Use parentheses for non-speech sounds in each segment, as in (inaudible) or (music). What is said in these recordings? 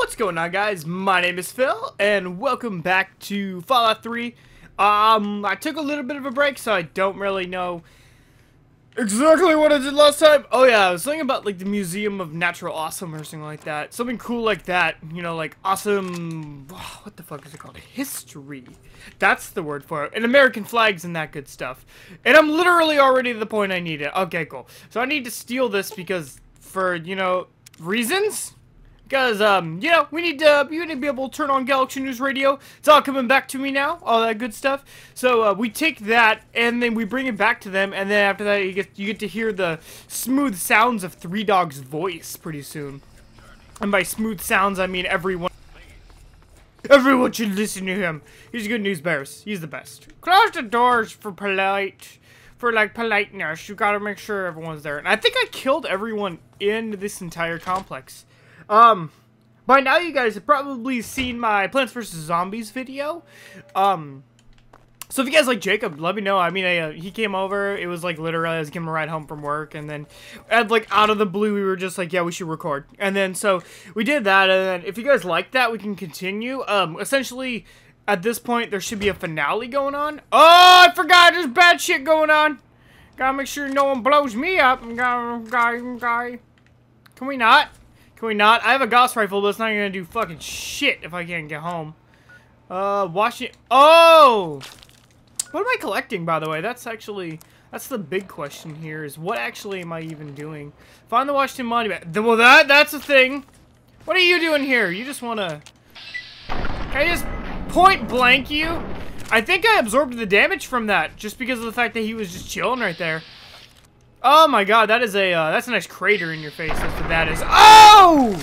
What's going on guys? My name is Phil and welcome back to Fallout 3. Um, I took a little bit of a break so I don't really know exactly what I did last time. Oh yeah, I was thinking about like the Museum of Natural Awesome or something like that. Something cool like that, you know, like awesome, (sighs) what the fuck is it called? History. That's the word for it. And American flags and that good stuff. And I'm literally already to the point I need it. Okay, cool. So I need to steal this because for, you know, reasons? Because, um, you know, we need to, we need to be able to turn on Galaxy News Radio. It's all coming back to me now, all that good stuff. So, uh, we take that, and then we bring it back to them, and then after that, you get, you get to hear the smooth sounds of Three Dog's voice pretty soon. And by smooth sounds, I mean everyone. Everyone should listen to him. He's good news bears. He's the best. Close the doors for polite, for like politeness. You gotta make sure everyone's there. And I think I killed everyone in this entire complex. Um, by now you guys have probably seen my Plants vs. Zombies video. Um, so if you guys like Jacob, let me know. I mean, I, uh, he came over. It was like literally I was giving him a ride home from work, and then, and like out of the blue, we were just like, yeah, we should record. And then so we did that, and then if you guys like that, we can continue. Um, essentially, at this point, there should be a finale going on. Oh, I forgot. There's bad shit going on. Gotta make sure no one blows me up. Guy, guy, guy. Can we not? Can we not? I have a Gauss rifle, but it's not gonna do fucking shit if I can't get home. Uh, Washington. Oh! What am I collecting, by the way? That's actually... That's the big question here, is what actually am I even doing? Find the Washington Monument. Well, that that's a thing. What are you doing here? You just want to... Can I just point blank you? I think I absorbed the damage from that, just because of the fact that he was just chilling right there. Oh my god, that is a, uh, that's a nice crater in your face, that's what that is. Oh!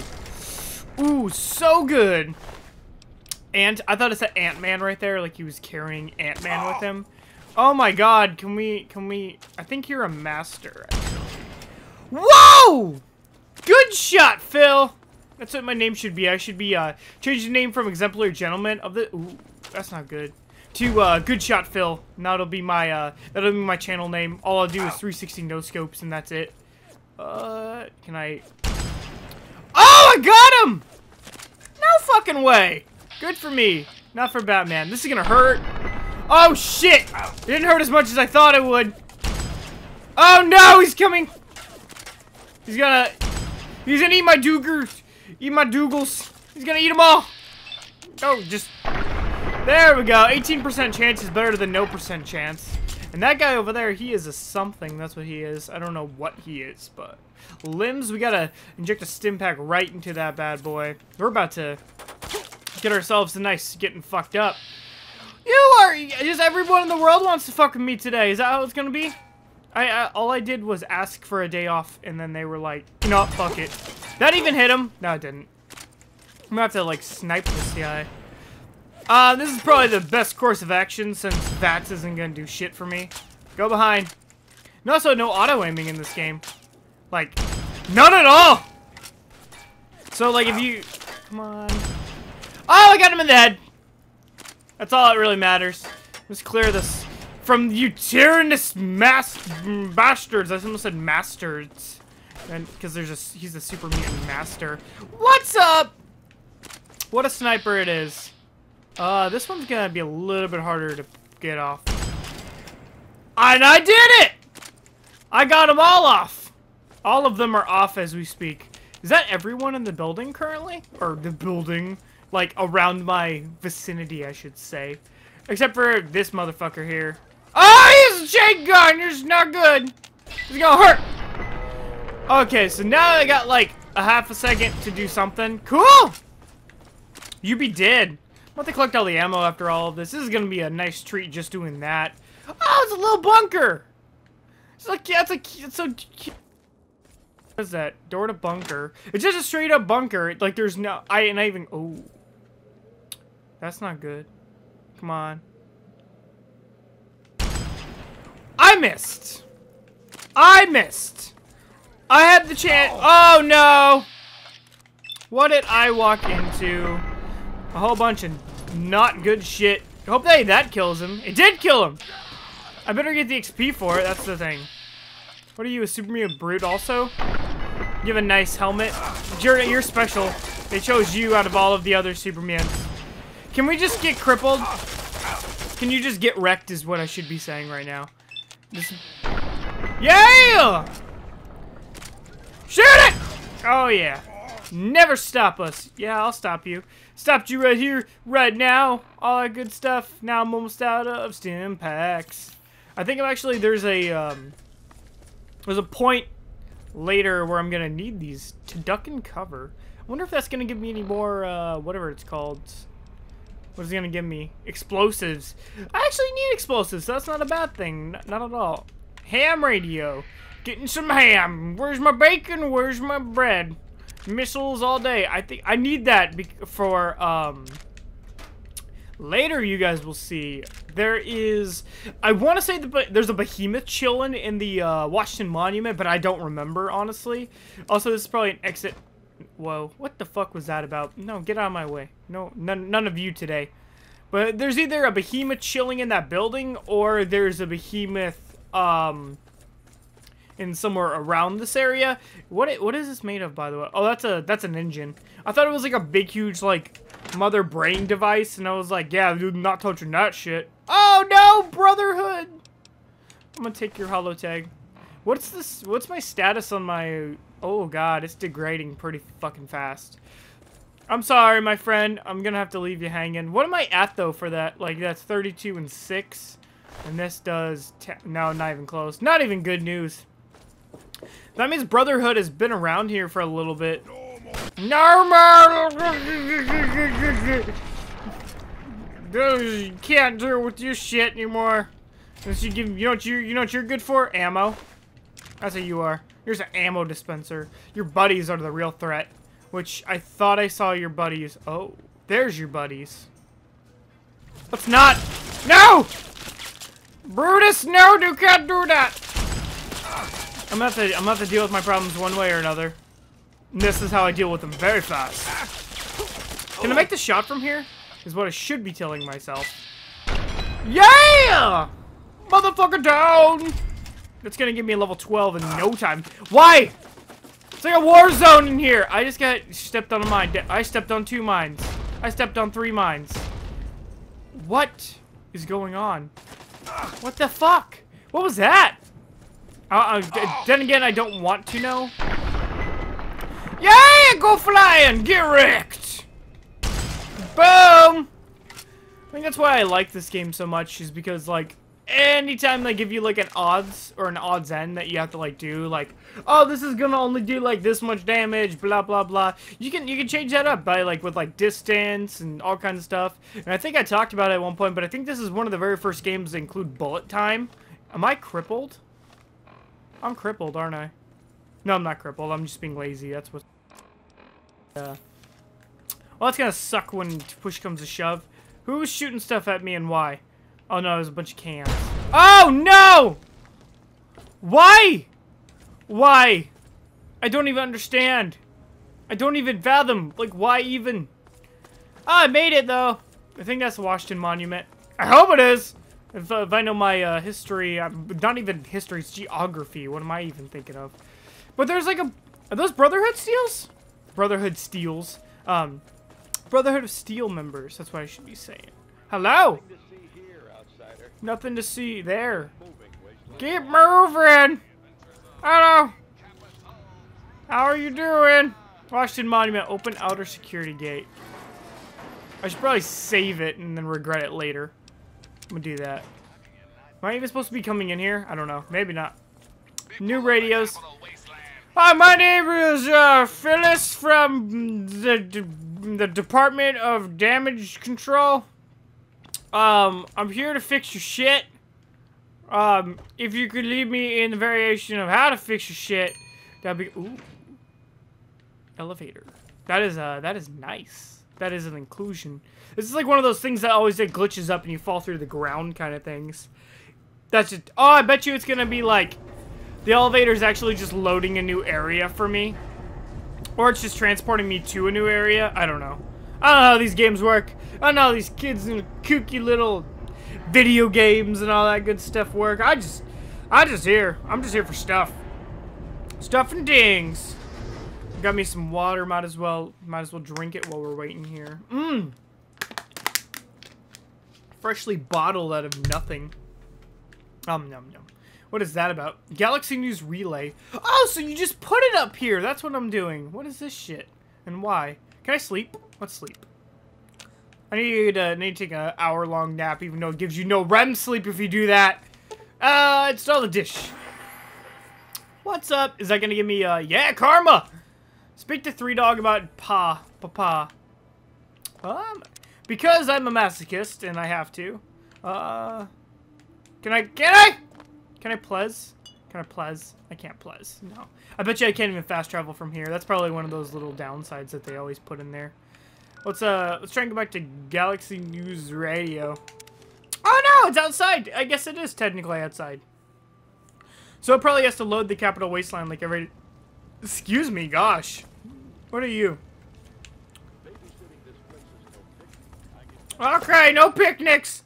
Ooh, so good. And I thought it said Ant-Man right there, like he was carrying Ant-Man with him. Oh my god, can we, can we, I think you're a master. Whoa! Good shot, Phil! That's what my name should be. I should be, uh, change the name from Exemplary Gentleman of the, ooh, that's not good to uh, Good Shot Phil. And that'll be my uh, that'll be my channel name. All I'll do is 360 no scopes, and that's it. Uh, can I? Oh, I got him! No fucking way. Good for me. Not for Batman. This is gonna hurt. Oh shit! It didn't hurt as much as I thought it would. Oh no, he's coming. He's gonna. He's gonna eat my Doogers. Eat my Doogles. He's gonna eat them all. Oh, just there we go. 18% chance is better than no percent chance. And that guy over there, he is a something. That's what he is. I don't know what he is, but... Limbs, we gotta inject a stim pack right into that bad boy. We're about to get ourselves a nice getting fucked up. You are... Just everyone in the world wants to fuck with me today. Is that how it's gonna be? I, I All I did was ask for a day off, and then they were like, you know what, fuck it. That even hit him? No, it didn't. I'm gonna have to, like, snipe this guy. Uh, this is probably the best course of action since VATS isn't gonna do shit for me. Go behind. And also, no auto-aiming in this game. Like, none at all! So, like, if you... Come on. Oh, I got him in the head! That's all that really matters. Let's clear this from you tyrannous mass bastards. I almost said masters. And because there's a he's a super mutant master. What's up? What a sniper it is. Uh, this one's gonna be a little bit harder to get off. And I did it! I got them all off. All of them are off as we speak. Is that everyone in the building currently? Or the building? Like, around my vicinity, I should say. Except for this motherfucker here. Oh, he's a chain gun! It's not good! It's gonna hurt! Okay, so now I got, like, a half a second to do something. Cool! You be dead. About to collect all the ammo after all of this. This is gonna be a nice treat just doing that. Oh, it's a little bunker! It's like, yeah, it's a, it's so cute. What is that? Door to bunker. It's just a straight up bunker. Like, there's no, I, and I even, oh. That's not good. Come on. I missed! I missed! I had the chance, oh. oh no! What did I walk into? A whole bunch of not good shit. Hope that, that kills him. It did kill him! I better get the XP for it, that's the thing. What are you, a super mutant brute also? You have a nice helmet. You're, you're special. They chose you out of all of the other Supermans. Can we just get crippled? Can you just get wrecked is what I should be saying right now. Just... Yeah! Shoot it! Oh, yeah. Never stop us. Yeah, I'll stop you. Stopped you right here, right now. All that good stuff. Now I'm almost out of stim packs. I think I'm actually, there's a, um, there's a point later where I'm gonna need these to duck and cover. I wonder if that's gonna give me any more, uh, whatever it's called. What is it gonna give me? Explosives. I actually need explosives, so that's not a bad thing. N not at all. Ham radio. Getting some ham. Where's my bacon? Where's my bread? Missiles all day. I think I need that for um later you guys will see there is I want to say that there's a behemoth chilling in the uh, Washington Monument, but I don't remember honestly. Also, this is probably an exit. Whoa, what the fuck was that about? No, get out of my way. No, none, none of you today. But there's either a behemoth chilling in that building, or there's a behemoth um in somewhere around this area. What what is this made of, by the way? Oh, that's a that's an engine. I thought it was like a big, huge like mother brain device, and I was like, yeah, dude, not touching that shit. Oh no, Brotherhood! I'm gonna take your holotag. What's this? What's my status on my? Oh god, it's degrading pretty fucking fast. I'm sorry, my friend. I'm gonna have to leave you hanging. What am I at though for that? Like that's 32 and six, and this does. no, not even close. Not even good news. That means Brotherhood has been around here for a little bit. Normal! you (laughs) can't deal with your shit anymore. Unless you give, you know what you, you know what you're good for? Ammo. That's what you are. Here's an ammo dispenser. Your buddies are the real threat. Which I thought I saw your buddies. Oh, there's your buddies. Let's not. No! Brutus, no, you can't do that. I'm gonna have to, I'm gonna have to deal with my problems one way or another. And this is how I deal with them very fast. Can I make the shot from here? Is what I should be telling myself. Yeah! Motherfucker down! That's gonna give me a level 12 in no time. Why? It's like a war zone in here. I just got stepped on a mine. I stepped on two mines. I stepped on three mines. What is going on? What the fuck? What was that? Uh, uh, then again, I don't want to know. Yeah, go flying, get wrecked. Boom. I think that's why I like this game so much, is because, like, anytime they give you, like, an odds, or an odds end that you have to, like, do, like, oh, this is gonna only do, like, this much damage, blah, blah, blah, you can, you can change that up by, like, with, like, distance and all kinds of stuff. And I think I talked about it at one point, but I think this is one of the very first games that include bullet time. Am I crippled? I'm crippled, aren't I? No, I'm not crippled. I'm just being lazy. That's what... Uh, well, that's gonna suck when push comes to shove. Who was shooting stuff at me and why? Oh, no, it was a bunch of cans. Oh, no! Why? Why? I don't even understand. I don't even fathom. Like, why even? Oh, I made it, though. I think that's the Washington Monument. I hope it is. If, uh, if I know my uh, history, not even history, it's geography. What am I even thinking of? But there's like a... Are those Brotherhood Steels? Brotherhood Steels. Um, Brotherhood of Steel members. That's what I should be saying. Hello? Nothing to see, here, Nothing to see there. Keep moving. Hello. How are you doing? Washington Monument. Open outer security gate. I should probably save it and then regret it later. I'm gonna do that. Am I even supposed to be coming in here? I don't know. Maybe not. New radios. Hi, my name is uh, Phyllis from the the Department of Damage Control. Um, I'm here to fix your shit. Um, if you could leave me in the variation of how to fix your shit, that'd be ooh. Elevator. That is uh that is nice. That is an inclusion. This is like one of those things that always like glitches up and you fall through the ground kind of things. That's just, oh, I bet you it's gonna be like, the elevator is actually just loading a new area for me. Or it's just transporting me to a new area. I don't know. I don't know how these games work. I don't know how these kids and kooky little video games and all that good stuff work. I just, I just here. I'm just here for stuff. Stuff and dings. Got me some water. Might as well, might as well drink it while we're waiting here. Mmm. Freshly bottled out of nothing. Um, num num. What is that about? Galaxy News Relay. Oh, so you just put it up here. That's what I'm doing. What is this shit? And why? Can I sleep? Let's sleep. I need to, need to take an hour-long nap, even though it gives you no REM sleep if you do that. Uh, install the dish. What's up? Is that gonna give me, uh, yeah, karma! Speak to Three Dog about Pa, Papa. Um, because I'm a masochist and I have to. Uh, can I, can I? Can I plez? Can I plez? I can't plez. No. I bet you I can't even fast travel from here. That's probably one of those little downsides that they always put in there. Let's uh, let's try and go back to Galaxy News Radio. Oh no, it's outside. I guess it is technically outside. So it probably has to load the Capital Wasteland like every... Excuse me, gosh. What are you? Okay, no picnics!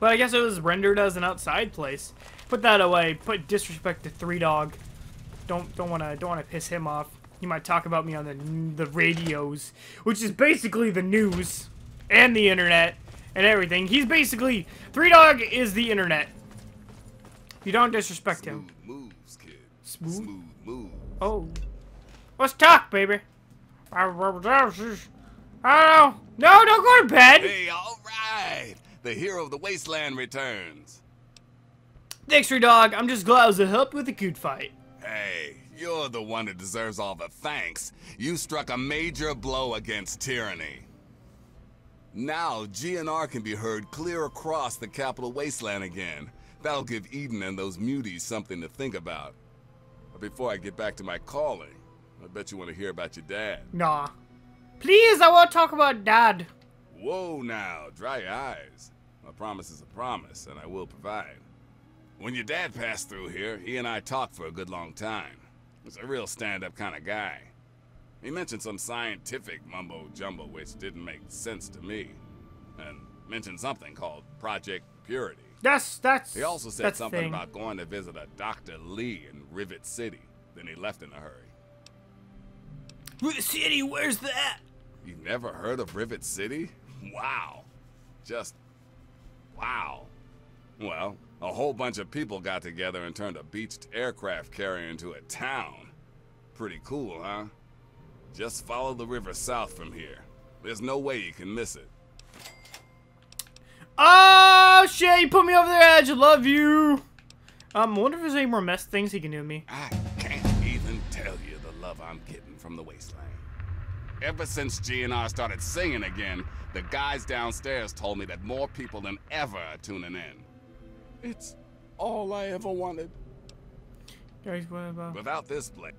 But I guess it was rendered as an outside place. Put that away. Put disrespect to Three Dog. Don't don't wanna don't wanna piss him off. He might talk about me on the the radios, which is basically the news and the internet and everything. He's basically Three Dog is the internet. You don't disrespect Smooth him. moves, kid. Smooth? Smooth moves. Oh. Let's talk, baby. Don't. No, don't go to bed. Hey, all right. The hero of the wasteland returns. Thanks, Dog. I'm just glad I was a help with the good fight. Hey, you're the one that deserves all the thanks. You struck a major blow against tyranny. Now, GNR can be heard clear across the capital wasteland again. That'll give Eden and those muties something to think about. But before I get back to my calling, I bet you want to hear about your dad. Nah. Please, I want to talk about Dad. Whoa now, dry your eyes. A promise is a promise, and I will provide. When your dad passed through here, he and I talked for a good long time. He's a real stand-up kind of guy. He mentioned some scientific mumbo-jumbo which didn't make sense to me. And mentioned something called Project Purity. That's that's. He also said something thing. about going to visit a Dr. Li in Rivet City. Then he left in a hurry. Rivet City. Where's that? You never heard of Rivet City? Wow. Just wow. Well, a whole bunch of people got together and turned a beached aircraft carrier into a town. Pretty cool, huh? Just follow the river south from here. There's no way you can miss it. Oh shit! You put me over the edge. I love you. Um, I wonder if there's any more mess things he can do to me. I from the wasteland. Ever since GNR started singing again, the guys downstairs told me that more people than ever are tuning in. It's all I ever wanted. Guys, what about? Without this place,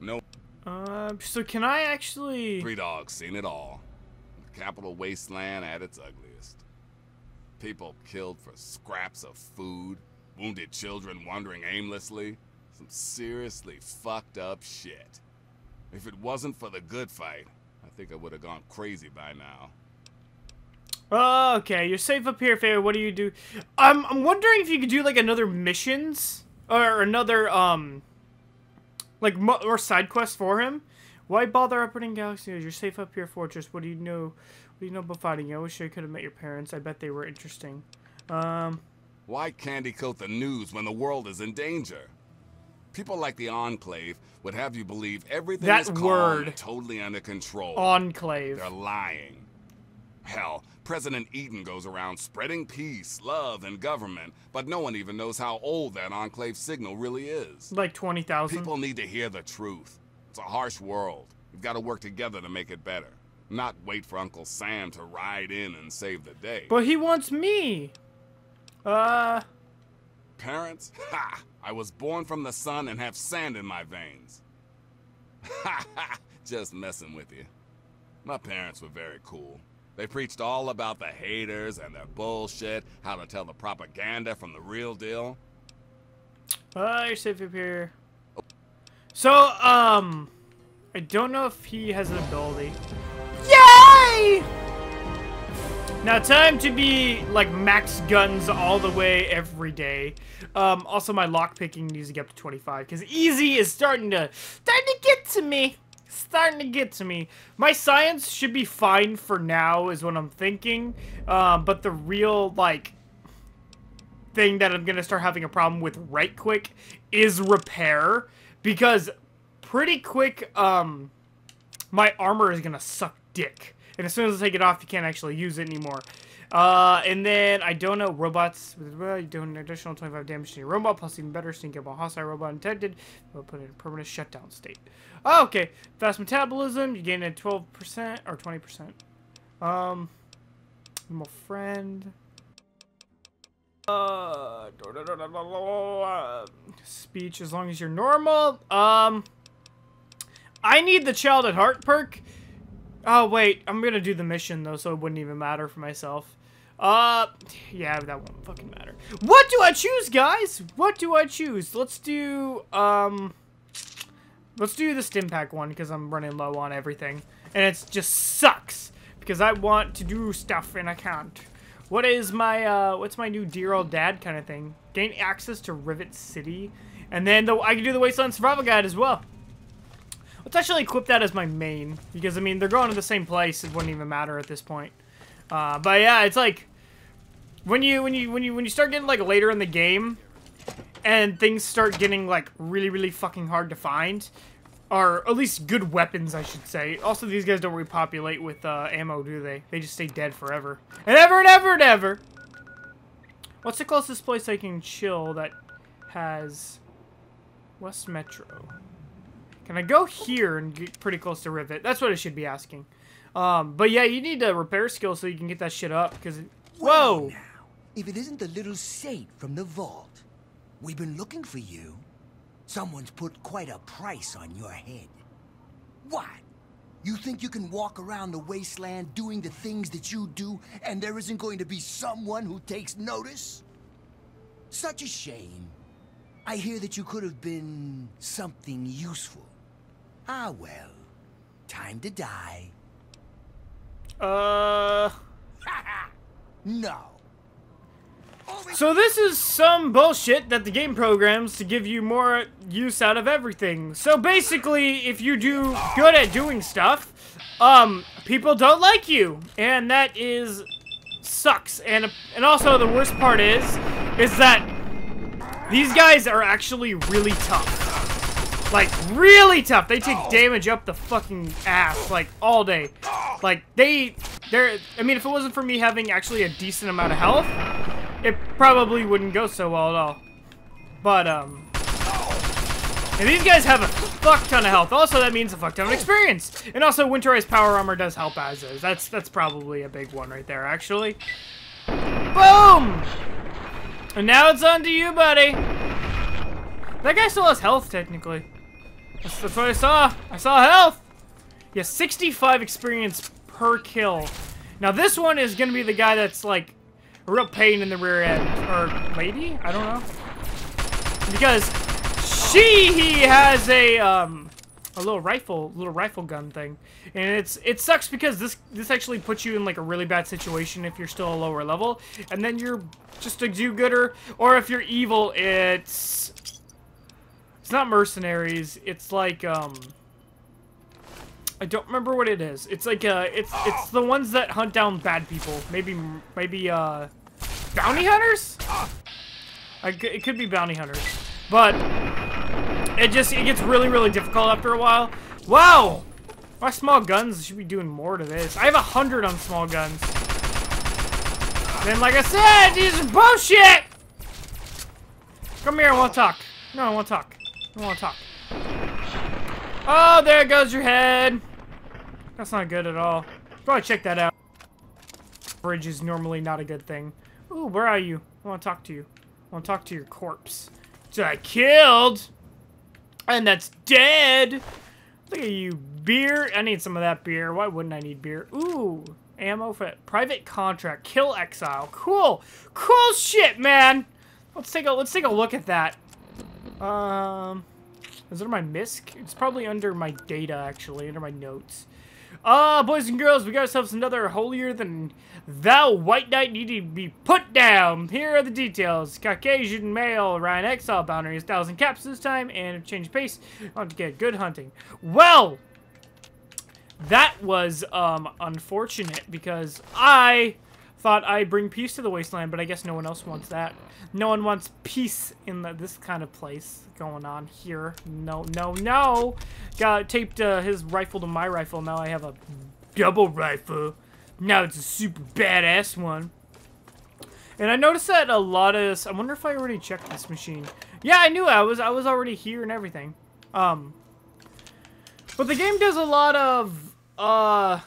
no Uh, so can I actually? Three Dog's seen it all. The capital wasteland at its ugliest. People killed for scraps of food, wounded children wandering aimlessly. Some seriously fucked up shit. If it wasn't for the good fight, I think I would have gone crazy by now. Oh, okay, you're safe up here, Faye. What do you do? I'm I'm wondering if you could do like another missions or another um like or side quest for him. Why bother opening Galaxy You're safe up here, Fortress. What do you know? What do you know about fighting? I wish I could have met your parents. I bet they were interesting. Um, Why candy coat the news when the world is in danger? People like the Enclave would have you believe everything That is calm word. totally under control. Enclave. They're lying. Hell, President Eden goes around spreading peace, love, and government, but no one even knows how old that Enclave signal really is. Like twenty thousand. People need to hear the truth. It's a harsh world. We've got to work together to make it better. Not wait for Uncle Sam to ride in and save the day. But he wants me. Uh, Parents? (laughs) Ha! I was born from the sun and have sand in my veins. Ha (laughs) ha! Just messing with you. My parents were very cool. They preached all about the haters and their bullshit, how to tell the propaganda from the real deal. uh, you're safe up here. So, um, I don't know if he has an ability. Yay! Now, time to be, like, max guns all the way every day. Um, also, my lockpicking needs to get up to 25, because easy is starting to, starting to get to me. Starting to get to me. My science should be fine for now, is what I'm thinking. Um, but the real, like, thing that I'm going to start having a problem with right quick is repair. Because pretty quick, um, my armor is going to suck dick. And as soon as I take it off, you can't actually use it anymore. Uh, and then, I don't know, robots, well, you do an additional 25 damage to your robot, plus even better, sneak up a hostile robot detected, we'll put it in a permanent shutdown state. Oh, okay, fast metabolism, you gain a 12% or 20%. Um, more friend. Uh, speech as long as you're normal. Um, I need the child at heart perk. Oh, wait. I'm gonna do the mission, though, so it wouldn't even matter for myself. Uh, yeah, that won't fucking matter. What do I choose, guys? What do I choose? Let's do, um... Let's do the Stimpak one, because I'm running low on everything. And it just sucks, because I want to do stuff, and I can't. What is my, uh, what's my new dear old dad kind of thing? Gain access to Rivet City. And then the, I can do the Wasteland Survival Guide as well. Let's actually equip that as my main, because, I mean, they're going to the same place. It wouldn't even matter at this point. Uh, but yeah, it's like, when you, when you, when you, when you start getting, like, later in the game, and things start getting, like, really, really fucking hard to find, or at least good weapons, I should say. Also, these guys don't repopulate with uh, ammo, do they? They just stay dead forever. And ever and ever and ever! What's the closest place I can chill that has West Metro? Can I go here and get pretty close to Rivet? That's what I should be asking. Um, but yeah, you need a repair skill so you can get that shit up, because... Whoa! Well, now, if it isn't the little saint from the vault, we've been looking for you. Someone's put quite a price on your head. What? You think you can walk around the wasteland doing the things that you do, and there isn't going to be someone who takes notice? Such a shame. I hear that you could have been something useful. Ah, well. Time to die. Uh... (laughs) no. So this is some bullshit that the game programs to give you more use out of everything. So basically, if you do good at doing stuff, um, people don't like you. And that is... sucks. And, and also the worst part is, is that these guys are actually really tough. Like, really tough. They take damage up the fucking ass, like, all day. Like, they, they're, I mean, if it wasn't for me having actually a decent amount of health, it probably wouldn't go so well at all. But, um, and these guys have a fuck ton of health. Also, that means a fuck ton of experience. And also, Winterized Power Armor does help as is. That's, that's probably a big one right there, actually. Boom! And now it's on to you, buddy. That guy still has health, technically. That's, what I saw. I saw health. Yeah, 65 experience per kill. Now, this one is to be the guy that's, like, a real pain in the rear end. Or lady? I don't know. Because she, he has a, um, a little rifle, little rifle gun thing. And it's, it sucks because this, this actually puts you in, like, a really bad situation if you're still a lower level. And then you're just a do-gooder. Or if you're evil, it's... It's not mercenaries. It's like, um... I don't remember what it is. It's like, uh, it's, it's the ones that hunt down bad people. Maybe, maybe, uh, bounty hunters? I, it could be bounty hunters. But, it just, it gets really, really difficult after a while. Wow! My small guns should be doing more to this. I have a hundred on small guns. Then, like I said, these are bullshit! Come here, I want to talk. No, I want to talk. I want to talk. Oh, there goes your head. That's not good at all. Probably check that out. Bridge is normally not a good thing. Ooh, where are you? I want to talk to you. I want to talk to your corpse. So I killed! And that's dead! Look at you, beer. I need some of that beer. Why wouldn't I need beer? Ooh, ammo for private contract. Kill exile. Cool, cool shit, man. Let's take a let's take a look at that. Um, is it my misc? It's probably under my data actually, under my notes. Ah, uh, boys and girls, we got ourselves another holier than thou white knight need to be put down. Here are the details. Caucasian male, Ryan Exile, is 1,000 caps this time, and change pace on to get good hunting. Well, that was um, unfortunate because I thought I'd bring peace to the wasteland, but I guess no one else wants that. No one wants peace in the, this kind of place going on here. No, no, no! Got taped uh, his rifle to my rifle. Now I have a double rifle. Now it's a super badass one. And I noticed that a lot of... I wonder if I already checked this machine. Yeah, I knew I was I was already here and everything. Um, but the game does a lot of, uh,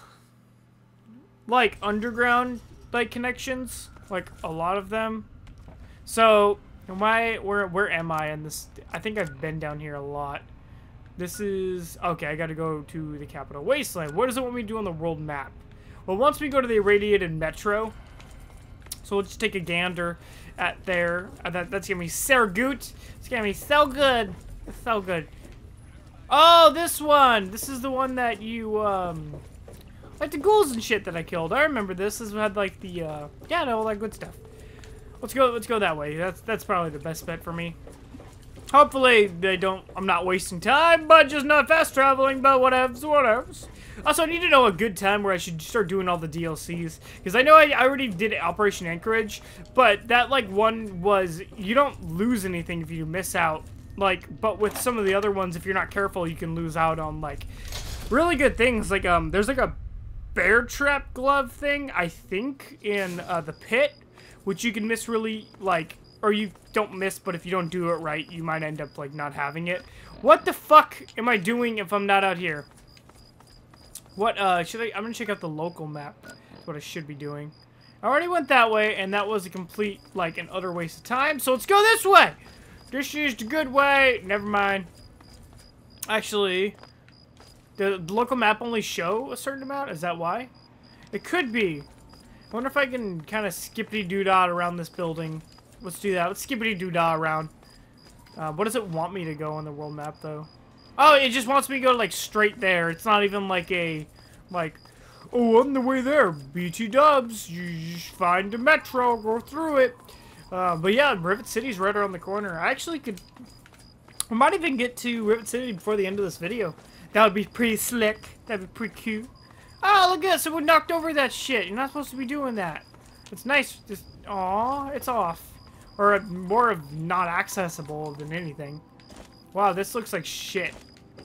like, underground, like, connections. Like, a lot of them. So, I, where, where am I in this? I think I've been down here a lot. This is, okay, I gotta go to the capital wasteland. What does it want me to do on the world map? Well, once we go to the irradiated metro, so we'll just take a gander at there. Uh, that, that's gonna be good. It's gonna be so good. It's so good. Oh, this one! This is the one that you, um... Like the ghouls and shit that I killed. I remember this. This had like the, uh... Yeah, no, all that good stuff. Let's go, let's go that way. That's, that's probably the best bet for me. Hopefully they don't, I'm not wasting time, but just not fast traveling, but whatevs, whatevs. Also, I need to know a good time where I should start doing all the DLCs. Because I know I, I, already did Operation Anchorage, but that, like, one was, you don't lose anything if you miss out like, but with some of the other ones, if you're not careful, you can lose out on, like, really good things. Like, um, there's, like, a bear trap glove thing, I think, in uh, the pit, which you can miss really, like, or you don't miss, but if you don't do it right, you might end up, like, not having it. What the fuck am I doing if I'm not out here? What, uh, should I, I'm gonna check out the local map. What I should be doing. I already went that way, and that was a complete, like, an utter waste of time, so let's go this way! This is the good way. Never mind. Actually, the local map only show a certain amount? Is that why? It could be. I wonder if I can kind of skippity-doo-dah around this building. Let's do that. Let's skippity-doo-dah around. Uh, what does it want me to go on the world map, though? Oh, it just wants me to go, like, straight there. It's not even like a, like, oh, on the way there, BT dubs, you find a metro, go through it. Uh, but yeah, Rivet City's right around the corner. I actually could... I might even get to Rivet City before the end of this video. That would be pretty slick. That'd be pretty cute. Oh, look at this. Someone knocked over that shit. You're not supposed to be doing that. It's nice. Just, aw, it's off. Or more of not accessible than anything. Wow, this looks like shit.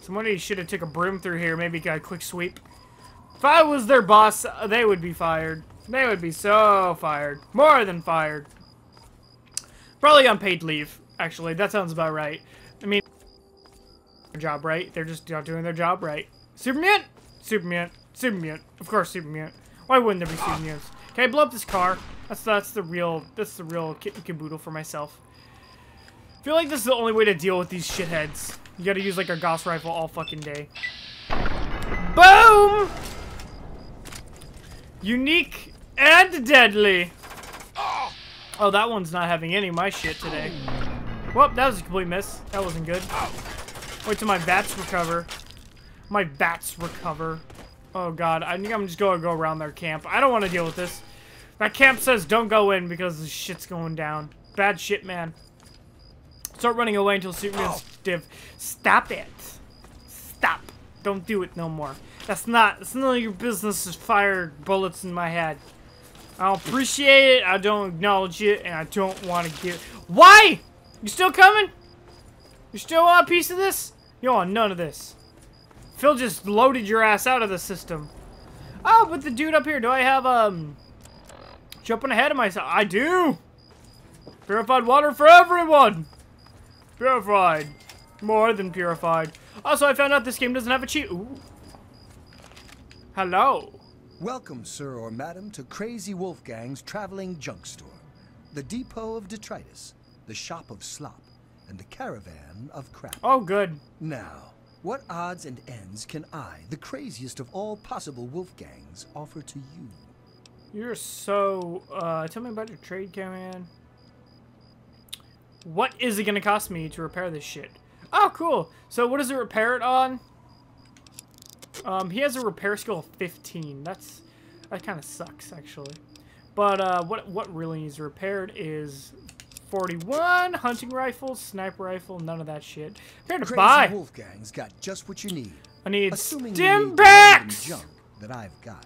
Somebody should have took a broom through here. Maybe got a quick sweep. If I was their boss, they would be fired. They would be so fired. More than fired. Probably on paid leave, actually. That sounds about right. I mean, job right. They're just not doing their job right. Super mutant? Super. Of course, super. Why wouldn't there be super mutants? I blow up this car? That's that's the real that's the real kit and caboodle for myself. I feel like this is the only way to deal with these shitheads. You gotta use like a Gauss rifle all fucking day. Boom! Unique and deadly. Oh, that one's not having any of my shit today. Well, that was a complete miss. That wasn't good. Wait till my VATS recover. My VATS recover. Oh god, I think I'm just gonna go around their camp. I don't want to deal with this. That camp says don't go in because the shit's going down. Bad shit, man. Start running away until Superman's oh. div. Stop it. Stop. Don't do it no more. That's not, it's none of your business to fire bullets in my head. I don't appreciate it, I don't acknowledge it, and I don't want to give... Why? You still coming? You still want a piece of this? You want none of this. Phil just loaded your ass out of the system. Oh, but the dude up here, do I have, um... Jumping ahead of myself? I do! Purified water for everyone! Purified. More than purified. Also, I found out this game doesn't have a cheat. Ooh. Hello. Welcome, sir or madam, to Crazy Wolfgang's traveling junk store. The depot of detritus, the shop of slop, and the caravan of crap. Oh, good. Now, what odds and ends can I, the craziest of all possible Wolfgangs, offer to you? You're so, uh, tell me about your trade caravan. What is it gonna cost me to repair this shit? Oh, cool. So what does it repair it on? Um, he has a repair skill of 15. That's that kind of sucks actually. But uh, what what really needs repaired is 41 hunting rifle, sniper rifle, none of that shit. Fair to Crazy buy. Wolfgang's got just what you need. I need Assuming stim need the random packs. junk that I've got.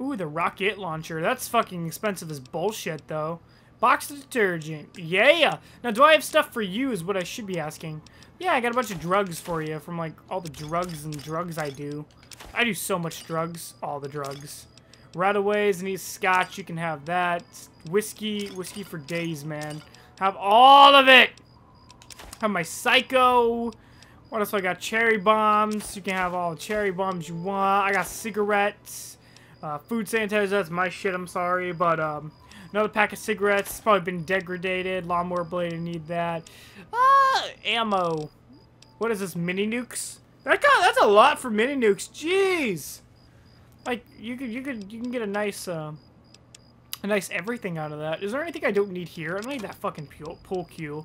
Ooh, the rocket launcher. That's fucking expensive as bullshit, though. Box of detergent. Yeah! Now, do I have stuff for you is what I should be asking. Yeah, I got a bunch of drugs for you from, like, all the drugs and drugs I do. I do so much drugs. All the drugs. Rutaways, need scotch. You can have that. Whiskey. Whiskey for days, man. Have all of it! Have my psycho. What else I got? Cherry bombs. You can have all the cherry bombs you want. I got cigarettes. Uh, food sanitizer, that's my shit, I'm sorry. But, um, another pack of cigarettes. It's probably been degraded. Lawnmower blade, I need that. Ah, ammo. What is this, mini nukes? That got, that's a lot for mini nukes. Jeez. Like, you could, you could, you can get a nice, uh, a nice everything out of that. Is there anything I don't need here? I don't need that fucking pool, pool cue.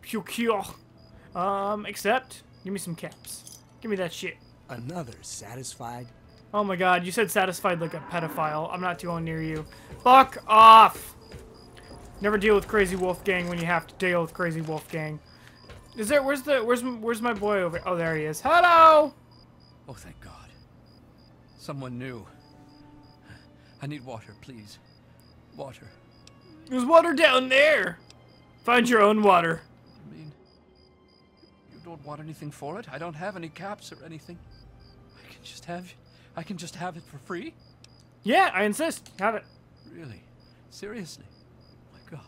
Pew cue. Um, except, give me some caps. Give me that shit. Another satisfied? Oh my god, you said satisfied like a pedophile. I'm not going near you. Fuck off! Never deal with Crazy Wolfgang when you have to deal with Crazy Wolfgang. Is there, where's the, where's, where's my boy over? Oh, there he is. Hello! Oh, thank God. Someone new. I need water, please. Water. There's water down there! Find your own water. I mean, you don't want anything for it? I don't have any caps or anything. I can just have, I can just have it for free? Yeah, I insist. Have it. Really? Seriously? My God.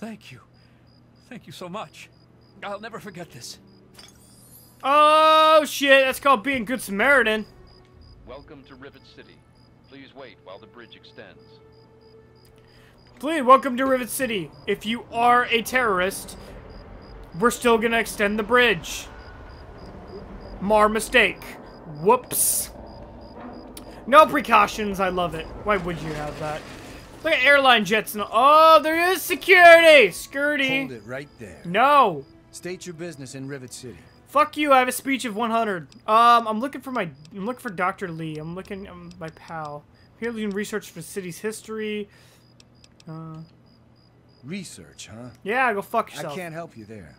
Thank you. Thank you so much. I'll never forget this. Oh shit, that's called being good Samaritan. Welcome to Rivet City. Please wait while the bridge extends. Please, welcome to Rivet City. If you are a terrorist, we're still gonna extend the bridge. Mar mistake. Whoops. No precautions, I love it. Why would you have that? Look at airline jets and oh, there is security! Skirty. Hold it right there. No. State your business in Rivet City. Fuck you, I have a speech of 100. Um, I'm looking for my, I'm looking for Dr. Li. I'm looking, um, my pal. Here doing research for the city's history. Uh, Research, huh? yeah, go fuck yourself. I can't help you there.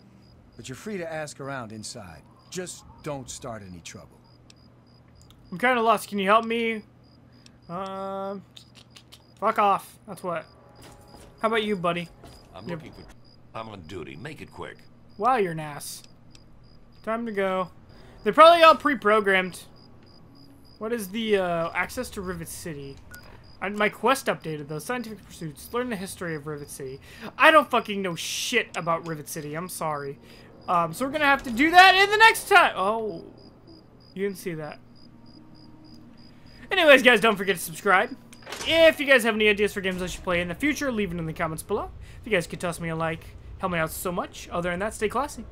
But you're free to ask around inside. Just don't start any trouble. I'm kind of lost. Can you help me? Um, fuck off. That's what. How about you, buddy? I'm Yep. looking for. I'm on duty. Make it quick. Wow, you're an ass. Time to go. They're probably all pre-programmed. What is the uh, access to Rivet City? My quest updated though. Scientific pursuits. Learn the history of Rivet City. I don't fucking know shit about Rivet City. I'm sorry. Um, so we're gonna have to do that in the next time. Oh, you didn't see that. Anyways, guys, don't forget to subscribe. If you guys have any ideas for games I should play in the future, leave it in the comments below. If you guys could toss me a like, help me out so much. Other than that, stay classy.